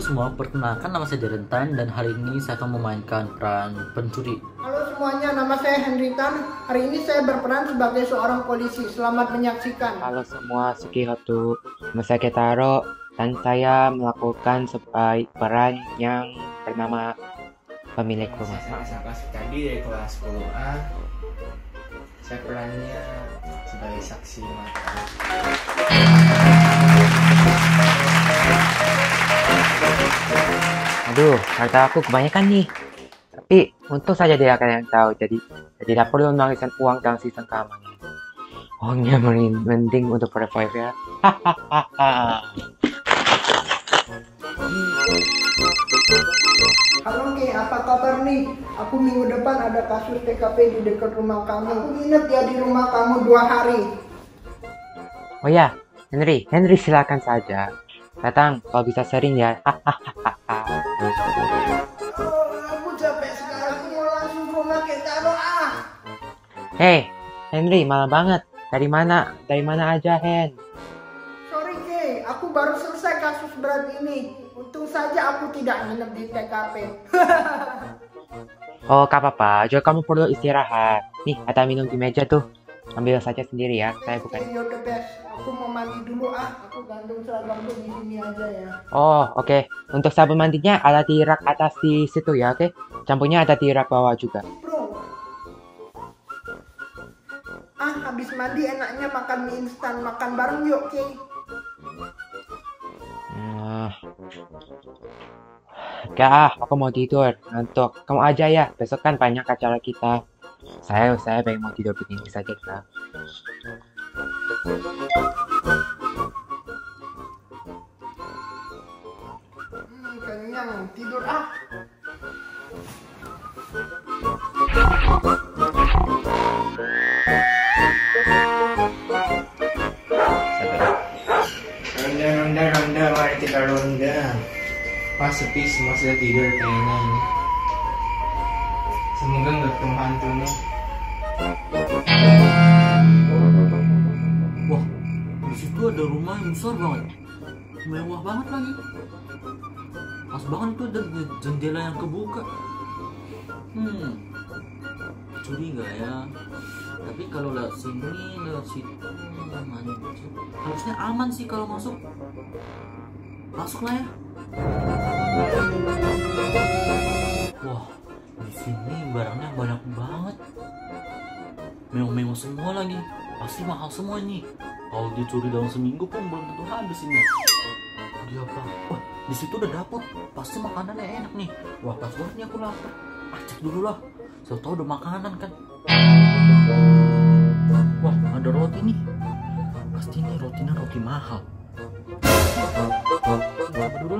Halo semua, perkenalkan nama saya Derentan dan hari ini saya akan memainkan peran pencuri. Halo semuanya, nama saya Henry Tan. Hari ini saya berperan sebagai seorang polisi. Selamat menyaksikan. Halo semua, Suki Hotu. Nama saya Ketaro dan saya melakukan sebaik peran yang bernama pemilik rumah. Saya saya kelas tadi dari kelas 10A. Saya perannya sebagai saksi mata. Aduh, harta aku kebanyakan nih. Tapi untung saja dia akan yang tahu, jadi jadi tidak perlu menuliskan uang dalam sistem keamanan. Uangnya mending untuk revive ya. Halo Ki, apa kabar nih? Aku minggu depan ada kasus TKP di dekat rumah kamu. Aku nginep ya di rumah kamu dua hari. Oh ya, Henry, Henry silakan saja. Datang, kalau bisa sering ya. Hahaha. Hei, Henry, malam banget. Dari mana? Dari mana aja, Hen? Sorry Ki, aku baru selesai kasus berat ini. Untung saja aku tidak nginep di TKP. Oh, gak apa-apa. Kamu perlu istirahat. Nih, ada minum di meja tuh. Ambil saja sendiri ya. Saya bukan. You're the best. Aku mau mandi dulu ah. Aku gantung seragamku di sini aja ya. Oh, oke. Untuk sabun mandinya ada di rak atas di situ ya, oke? Campurnya ada di rak bawah juga. Bro. Ah, habis mandi enaknya makan mie instan. Makan bareng yuk, Ki. Hmm. Gak ah, aku mau tidur. Ngantuk. Kamu aja ya. Besok kan banyak acara kita. Saya saya pengen mau tidur begini saja lah. Hmm, kenyang. Tidur ah. Ronda, ronda, ronda, mari kita ronda. Pas sepi semua sudah tidur kayaknya ini. Semoga nggak ketemu hantu nih. Wah, di situ ada rumah yang besar banget, mewah banget lagi. Pas banget itu ada jendela yang kebuka. Hmm, curi nggak ya? Tapi kalau lewat sini, lewat situ, aman. Harusnya aman sih kalau masuk. Masuk lah ya. Wah, di sini barangnya banyak banget. Mewah-mewah semua lagi. Pasti mahal semua ini. Kalau dicuri dalam seminggu pun belum tentu habis ini. Dia apa? Wah, di situ ada dapur. Pasti makanannya enak nih. Wah, pas banget nih aku lapar. Ah, cek dulu lah. Saya tahu ada makanan kan. Wah, ada roti nih. Pasti ini rotinya roti mahal. Coba dulu.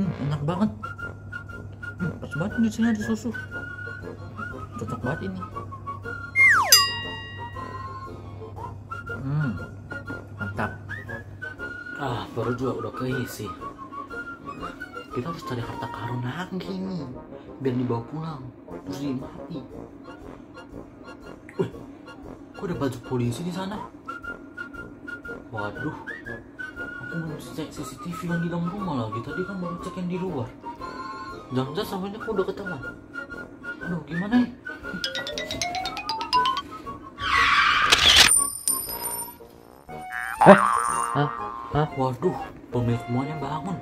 Hmm, enak banget. Hmm, pas banget di sini ada susu. Cocok banget ini. Hmm, mantap. Ah, baru juga udah keisi. Kita harus cari harta karun lagi nih, biar dibawa pulang, terus dimati. Wih, kok ada baju polisi di sana? Waduh, aku belum cek CCTV yang di dalam rumah lagi. Tadi kan baru cek yang di luar. Jangan-jangan sampai ini aku udah ketahuan. Aduh, gimana ya? Hah? Hah? Hah? Waduh, pemilik rumahnya bangun.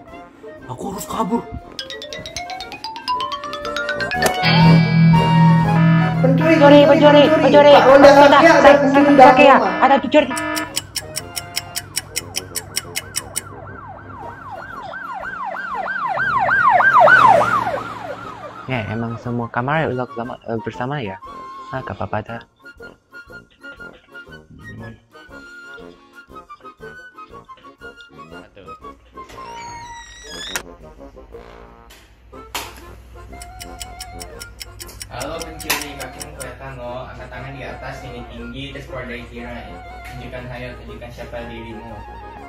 Aku harus kabur. Pencuri, Pencuri, pencuri, pencuri. Pak Ronda Kita, Satya ada pencuri saya- dalam saya- rumah. ada pencuri. Ya, emang semua kamar udah bersama, eh, bersama ya? Ah, gak apa-apa dah. Hmm. Halo pencuri, kakimu kelihatan loh. Angkat tangan di atas, ini tinggi, terus keluar tirai. Tunjukkan hayo, tunjukkan siapa dirimu.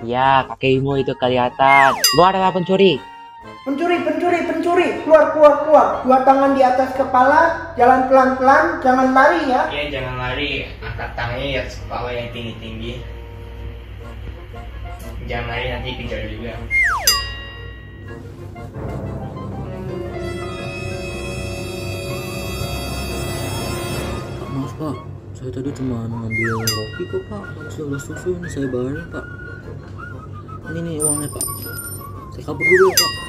Ya, kakimu itu kelihatan. Lu adalah pencuri. Pencuri, pencuri, pencuri. Keluar, keluar, keluar. Dua tangan di atas kepala. Jalan pelan-pelan. Jangan lari ya. Iya, jangan lari. Angkat tangannya ya kepala yang tinggi-tinggi. Jangan lari nanti pinjol juga. Maaf pak, saya tadi cuma ngambil roti kok pak. Ada susu ini saya bayarin pak. Ini nih uangnya pak. Saya kabur dulu ya pak.